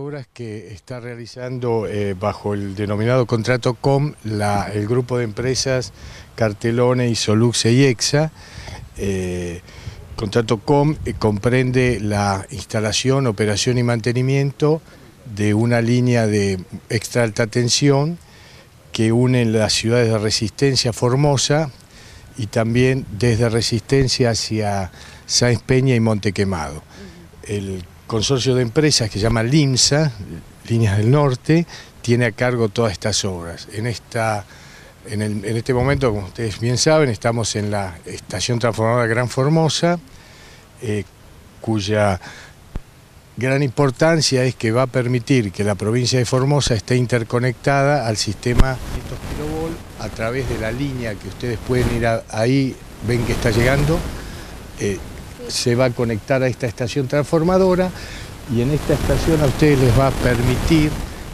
obras que está realizando eh, bajo el denominado contrato COM la, el grupo de empresas Cartelone, Isoluxe y EXA. Eh, contrato COM eh, comprende la instalación, operación y mantenimiento de una línea de extra alta tensión que une las ciudades de Resistencia, Formosa y también desde Resistencia hacia Sáenz Peña y Monte Quemado. El consorcio de empresas que se llama LIMSA, Líneas del Norte, tiene a cargo todas estas obras. En, esta, en, este momento, como ustedes bien saben, estamos en la estación transformadora Gran Formosa, eh, cuya gran importancia es que va a permitir que la provincia de Formosa esté interconectada al sistema 500 kV a través de la línea que ustedes pueden ir ahí, ven que está llegando, eh, se va a conectar a esta estación transformadora y en esta estación a ustedes les va a permitir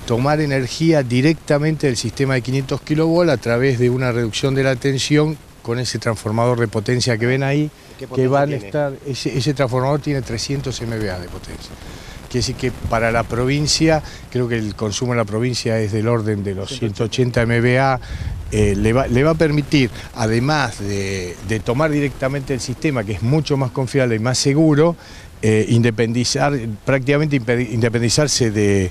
tomar energía directamente del sistema de 500 kV a través de una reducción de la tensión con ese transformador de potencia que ven ahí, que van a estar, ese, ese transformador tiene 300 MVA de potencia. Quiere decir que para la provincia, creo que el consumo en la provincia es del orden de los 180 MVA, eh, le, va, a permitir, además de, tomar directamente el sistema, que es mucho más confiable y más seguro, eh, independizar, prácticamente independizarse de,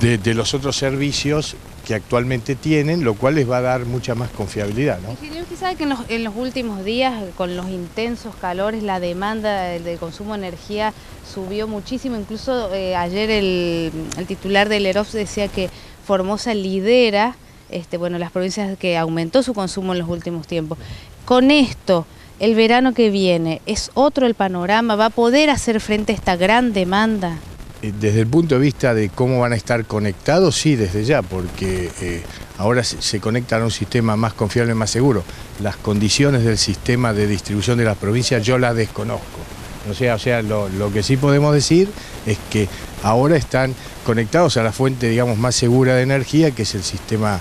de, los otros servicios que actualmente tienen, lo cual les va a dar mucha más confiabilidad. ¿no? Ingeniero, usted sabe que en los, últimos días, con los intensos calores, la demanda de, consumo de energía subió muchísimo, incluso eh, ayer el, titular del EROF decía que Formosa lidera este, bueno, las provincias que aumentó su consumo en los últimos tiempos. Con esto, el verano que viene, ¿es otro el panorama? ¿Va a poder hacer frente a esta gran demanda? Eh, desde el punto de vista de cómo van a estar conectados, sí, desde ya, porque eh, ahora se, conectan a un sistema más confiable más seguro. Las condiciones del sistema de distribución de las provincias yo las desconozco. O sea, o sea lo, que sí podemos decir es que ahora están conectados a la fuente, digamos, más segura de energía, que es el sistema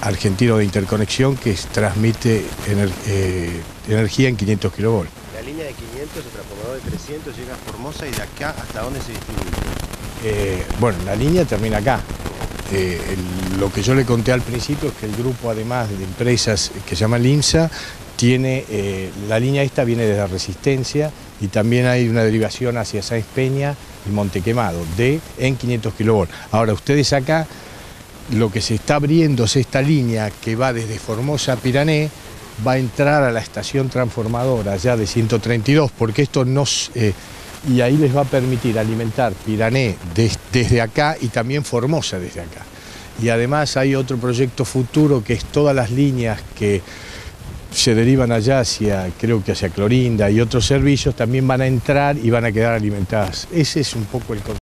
argentino de interconexión que transmite eh, energía en 500 kilovolts línea de 500, el transformador de 300 llega a Formosa y de acá hasta dónde se distribuye. Eh, bueno, la línea termina acá. Eh, lo que yo le conté al principio es que el grupo, además de empresas que se llama LINSA, tiene, eh, la línea esta viene desde Resistencia y también hay una derivación hacia Sáenz Peña y Montequemado, de en 500 kV. Ahora, ustedes acá, lo que se está abriendo es esta línea que va desde Formosa a Pirané, va a entrar a la estación transformadora ya de 132, porque esto nos... Eh, y ahí les va a permitir alimentar Pirané desde acá y también Formosa desde acá. Y además hay otro proyecto futuro que es todas las líneas que se derivan allá hacia, creo que hacia Clorinda y otros servicios, también van a entrar y van a quedar alimentadas. Ese es un poco el